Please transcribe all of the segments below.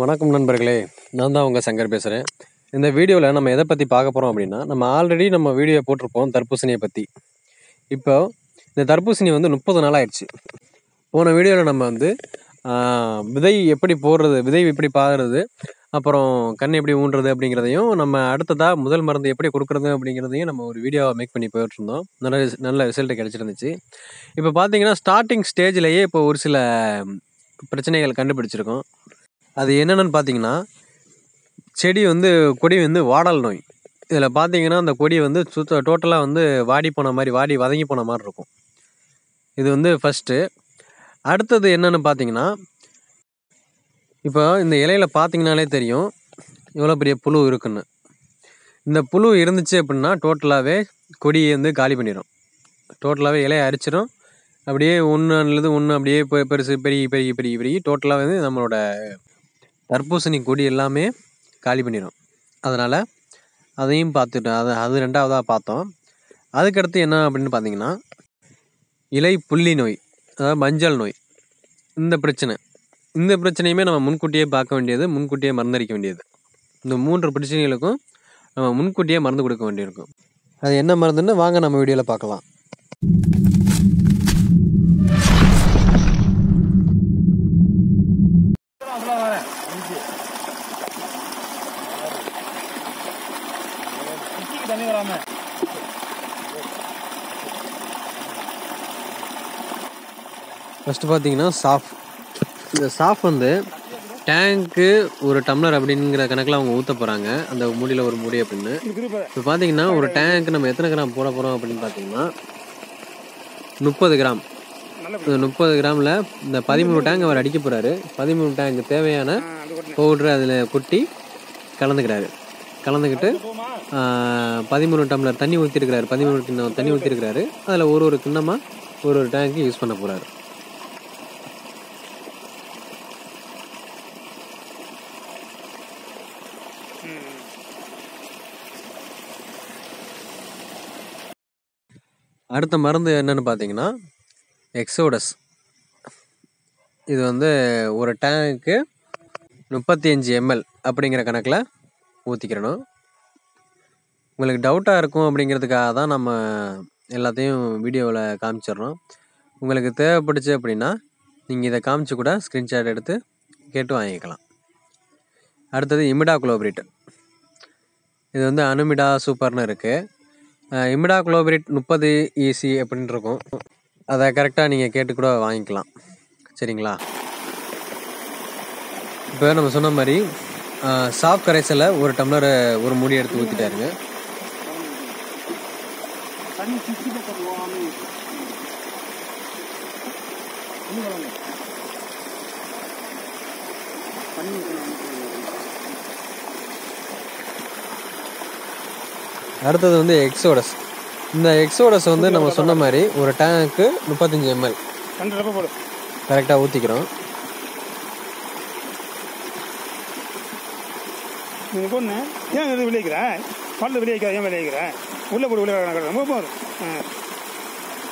வணக்கம் நண்பர்களே. நான் தான் உங்கள் சங்கர் பேசுகிறேன் இந்த வீடியோவில் நம்ம எதை பற்றி பார்க்க போகிறோம் அப்படின்னா நம்ம ஆல்ரெடி நம்ம வீடியோ போட்டிருப்போம் தர்பூசணியை பற்றி இப்போ இந்த தர்பூசணி வந்து முப்பது நாள் ஆயிடுச்சு. போன வீடியோவில் நம்ம வந்து விதை எப்படி போடுறது விதை எப்படி பாடுறது அப்புறம் கண் எப்படி ஊன்றது அப்படிங்கிறதையும் நம்ம அடுத்ததாக முதல் மருந்து எப்படி கொடுக்குறது அப்படிங்கிறதையும் நம்ம ஒரு வீடியோவை மேக் பண்ணி போயிட்டுருந்தோம். நல்ல நல்ல ரிசல்ட் கிடச்சிருந்துச்சு. இப்போ பார்த்தீங்கன்னா ஸ்டார்டிங் ஸ்டேஜ்லேயே இப்போ ஒரு சில பிரச்சனைகள் கண்டுபிடிச்சிருக்கோம். அது என்னென்னு பார்த்தீங்கன்னா செடி வந்து கொடி வந்து வாடல் நோய். இதில் பார்த்தீங்கன்னா அந்த கொடி வந்து சுத்த டோட்டலாக வந்து வாடி போன மாதிரி வாடி வதங்கி போன மாதிரி இருக்கும். இது வந்து ஃபஸ்ட்டு அடுத்தது என்னென்னு பார்த்தீங்கன்னா இப்போ இந்த இலையில் பார்த்தீங்கனாலே தெரியும் எவ்வளோ பெரிய புழு இருக்குன்னு. இந்த புழு இருந்துச்சு அப்படின்னா டோட்டலாகவே கொடியை வந்து காலி பண்ணிடும் டோட்டலாகவே இலையை அரிச்சிடும் அப்படியே ஒன்று அல்லது ஒன்று அப்படியே பெ- பெருசு பெருகி பெருகி பெருகி பெருகி டோட்டலாக வந்து நம்மளோட தர்பூசணி கொடி எல்லாமே காலி பண்ணிடும் அதனால் அதையும் பார்த்துட்டு அதை அது ரெண்டாவதாக பார்த்தோம். அதுக்கடுத்து என்ன அப்படின்னு பார்த்தீங்கன்னா இலை புள்ளி நோய் அதாவது மஞ்சள் நோய். இந்த பிரச்சனை. இந்த பிரச்சனையுமே நம்ம முன்கூட்டியே பார்க்க வேண்டியது முன்கூட்டியே மருந்தடிக்க வேண்டியது. இந்த மூன்று பிரச்சனைகளுக்கும் நம்ம முன்கூட்டியே மருந்து கொடுக்க வேண்டியிருக்கும். அது என்ன மருந்துன்னு வாங்க நம்ம வீடியோவில் பார்க்கலாம். தண்ணி வராம ஃபஸ்ட்டு பார்த்தீங்கன்னா சாஃப். இந்த சாஃப் வந்து டேங்க்கு ஒரு டம்ளர் அப்படிங்கிற கணக்கில் அவங்க ஊற்ற போகிறாங்க அந்த மூடியில் ஒரு மூடி அப்படின்னு இப்போ பார்த்தீங்கன்னா ஒரு டேங்க் நம்ம எத்தனை கிராம் போட போகிறோம் அப்படின்னு பார்த்தீங்கன்னா முப்பது கிராம். முப்பது கிராமில் இந்த பதிமூணு டேங்க் அவர் அடிக்க போகிறாரு பதிமூணு டேங்க் தேவையான பவுட்ரு அதில் கொட்டி கலந்துக்கிறாரு. கலந்துக்கிட்டு பதிமூணு டம்ளர் தண்ணி ஊற்றிருக்கிறாரு பதிமூணு கிண்ணம் தண்ணி ஊற்றிருக்கிறாரு அதில் ஒரு ஒரு கிண்ணமாக ஒரு ஒரு டேங்க்கு யூஸ் பண்ண போகிறாரு அடுத்த மருந்து என்னன்னு பார்த்தீங்கன்னா எக்ஸோடஸ் இது வந்து ஒரு டேங்க்கு முப்பத்தி அஞ்சு எம்எல் அப்படிங்கிற கணக்கில் ஊற்றிக்கிறணும் உங்களுக்கு டவுட்டாக இருக்கும் அப்படிங்கிறதுக்காக தான் நம்ம எல்லாத்தையும் வீடியோவில் காமிச்சிடுறோம். உங்களுக்கு தேவைப்பட்டுச்சு அப்படின்னா நீங்கள் இதை காமிச்சு கூட ஸ்க்ரீன்ஷாட் எடுத்து கேட்டு வாங்கிக்கலாம். அடுத்தது இமிடா குளோபரேட் இது வந்து அனுமிடா சூப்பர்னு இருக்குது இமிடா குளோபரேட் முப்பது இசி அப்படின்னு இருக்கும் அதை கரெக்டாக நீங்கள் கேட்டு கூட வாங்கிக்கலாம். சரிங்களா? இப்போ நம்ம சொன்ன மாதிரி சாஃப்ட் கரைசலை ஒரு டம்ளரை ஒரு மூடி எடுத்து ஊற்றிட்டாருங்க அடுத்தது வந்து எக்ஸோடஸ். இந்த எக்ஸோடஸ் வந்து நம்ம சொன்ன மாதிரி ஒரு டேங்க்கு முப்பத்தஞ்சு எம்எல் ரெண்டு டப்பா போடு கரெக்டாக ஊற்றிக்கிறோம் நீங்கள் பொண்ணு ஏன் இது வெளியே பல்ல வெளியே வைக்காத ஏன் வெளியே வைக்கிற உள்ளே போடு உள்ளே ரொம்ப போதும் ஆ.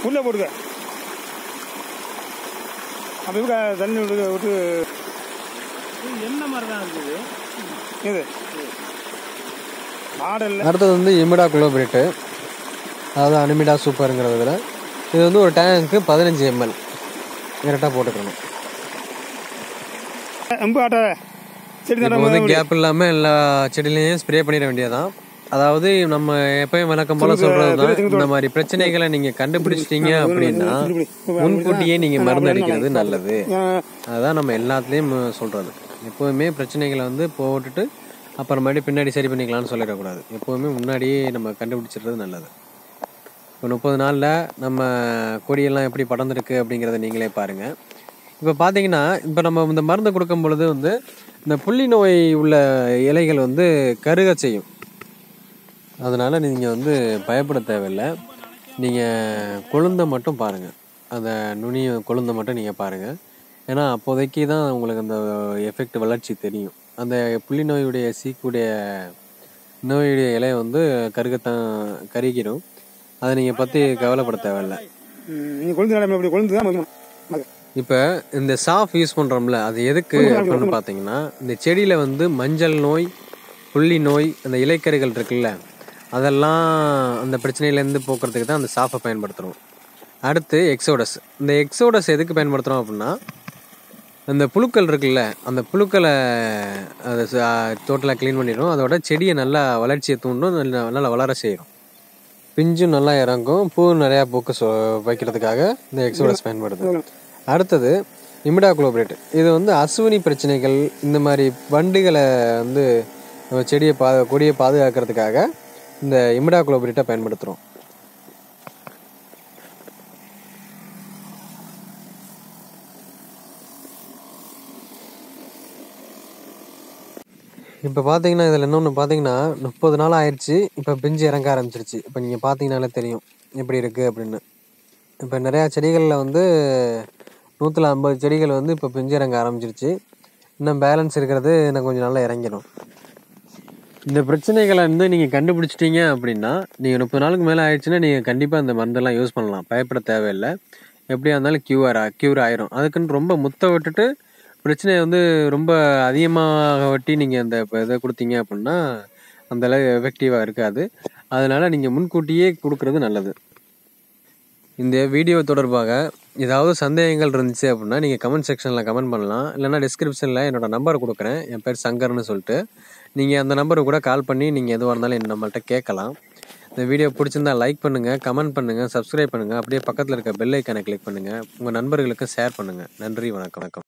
உள்ளே போடுங்க. அப்போ இப்ப தண்ணி விட்டு விட்டு. என்ன மாதிரி தான் இருக்குது இது. மாடலில். அடுத்தது வந்து இமிடா குளோபரேட்டு அதாவது அனிமிடா சூப்பருங்கிறதுல. இது வந்து ஒரு டேங்க்கு பதினஞ்சு எம்எல் கரெக்டாக போட்டுக்கணும். வந்து கேப் இல்லாமல் எல்லா செடியிலையும் ஸ்ப்ரே பண்ணிட வேண்டியதான் அதாவது நம்ம எப்பயும் வழக்கம் போல சொல்றது தான் இந்த மாதிரி பிரச்சனைகளை நீங்க கண்டுபிடிச்சிட்டீங்க அப்படின்னா முன்கூட்டியே நீங்க மருந்து அடிக்கிறது நல்லது. அதுதான் நம்ம எல்லாத்துலேயும் சொல்றது. எப்போவுமே பிரச்சனைகளை வந்து போட்டுட்டு அப்புறமேட்டு பின்னாடி சரி பண்ணிக்கலாம்னு சொல்லிடக்கூடாது. எப்போவுமே முன்னாடியே நம்ம கண்டுபிடிச்சிடுறது நல்லது. இப்போ முப்பது நாளில் நம்ம கொடியெல்லாம் எப்படி படர்ந்துருக்கு அப்படிங்கிறத நீங்களே பாருங்கள் இப்போ பார்த்தீங்கன்னா இப்போ நம்ம இந்த மருந்து கொடுக்கும் பொழுது வந்து இந்த புள்ளி நோய் உள்ள இலைகள் வந்து கருக செய்யும். அதனால் நீங்கள் வந்து பயப்பட தேவையில்லை. நீங்கள் கொழுந்தை மட்டும் பாருங்கள் அந்த நுனியை கொழுந்தை மட்டும் நீங்கள் பாருங்கள் ஏன்னா அப்போதைக்கு தான் உங்களுக்கு அந்த எஃபெக்ட் வளர்ச்சி தெரியும். அந்த புள்ளி நோயுடைய சீக்குடைய நோயுடைய இலையை வந்து கருகத்தான் கருகிடும் அதை நீங்கள் பற்றி கவலைப்பட தேவையில்லை. நீங்கள் கொழுந்து கொழுந்து தான் இப்போ இந்த சாஃப் யூஸ் பண்ணுறோம்ல அது எதுக்கு அப்படின்னு பார்த்தீங்கன்னா இந்த செடியில் வந்து மஞ்சள் நோய் புள்ளி நோய் அந்த இலைக்கருகள் இருக்குல்ல அதெல்லாம் அந்த பிரச்சனையிலேருந்து போக்குறதுக்கு தான் அந்த சாஃபை பயன்படுத்துகிறோம் அடுத்து எக்ஸோடஸ். இந்த எக்ஸோடஸ் எதுக்கு பயன்படுத்துகிறோம் அப்படின்னா அந்த புழுக்கள் இருக்குல்ல அந்த புழுக்களை அதை டோட்டலாக க்ளீன் பண்ணிடும் அதோட செடியை நல்லா வளர்ச்சியை தூண்டும் நல்லா நல்லா வளர செய்யும் பிஞ்சும் நல்லா இறங்கும் பூ நிறையா பூக்க வைக்கிறதுக்காக இந்த எக்ஸோடஸ் பயன்படுது. அடுத்தது இமிடா குளோபரேட் இது வந்து அசுவினி பிரச்சனைகள் இந்த மாதிரி வண்டுகளை வந்து செடியை பா கொடியை பாதுகாக்கிறதுக்காக இந்த இமிடா குளோபரேட்டை பயன்படுத்துகிறோம் இப்போ பார்த்தீங்கன்னா இதில் இன்னொன்று பார்த்தீங்கன்னா முப்பது நாள் ஆயிடுச்சு இப்போ பிஞ்சு இறங்க ஆரம்பிச்சிருச்சு. இப்போ நீங்கள் பார்த்தீங்கனாலே தெரியும் எப்படி இருக்குது அப்படின்னு. இப்போ நிறையா செடிகளில் வந்து நூற்றில் ஐம்பது செடிகள் வந்து இப்போ பிஞ்சு இறங்க ஆரம்பிச்சிருச்சு. இன்னும் பேலன்ஸ் இருக்கிறது இன்னும் கொஞ்சம் நல்லா இறங்கிடும். இந்த பிரச்சனைகளை வந்து நீங்கள் கண்டுபிடிச்சிட்டிங்க அப்படின்னா நீங்கள் முப்பது நாளுக்கு மேலே ஆயிடுச்சுன்னா நீங்கள் கண்டிப்பாக அந்த மருந்தெல்லாம் யூஸ் பண்ணலாம். பயப்பட தேவையில்லை. எப்படியா இருந்தாலும் க்யூர் க்யூர் ஆயிரும். அதுக்குன்னு ரொம்ப முத்த விட்டுட்டு பிரச்சனையை வந்து ரொம்ப அதிகமாக வட்டி நீங்கள் அந்த இப்போ இதை கொடுத்தீங்க அப்படின்னா அந்த அளவு எஃபெக்டிவாக இருக்காது. அதனால் நீங்கள் முன்கூட்டியே கொடுக்குறது நல்லது. இந்த வீடியோ தொடர்பாக ஏதாவது சந்தேகங்கள் இருந்துச்சு அப்படின்னா நீங்கள் கமெண்ட் செக்ஷனில் கமெண்ட் பண்ணலாம். இல்லைனா டிஸ்கிரிப்ஷனில் என்னோட நம்பர் கொடுக்குறேன். என் பேர் சங்கர்னு சொல்லிட்டு. நீங்கள் அந்த நம்பருக்கு கூட கால் பண்ணி நீங்கள் எதுவாக இருந்தாலும் என்ன நம்மள்கிட்ட கேட்கலாம். இந்த வீடியோ பிடிச்சிருந்தா லைக் பண்ணுங்கள் கமெண்ட் பண்ணுங்கள் சப்ஸ்கிரைப் பண்ணுங்கள் அப்படியே பக்கத்தில் இருக்க பெல் ஐக்கானை கிளிக் பண்ணுங்கள் உங்கள் நண்பர்களுக்கு ஷேர் பண்ணுங்கள் நன்றி வணக்கம் வணக்கம்.